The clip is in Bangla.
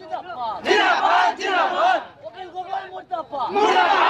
জিন্দাবাদ। জিন্দাবাদ জিন্দাবাদ। ওকে গোগল মুর্দাবাদ মুর্দাবাদ।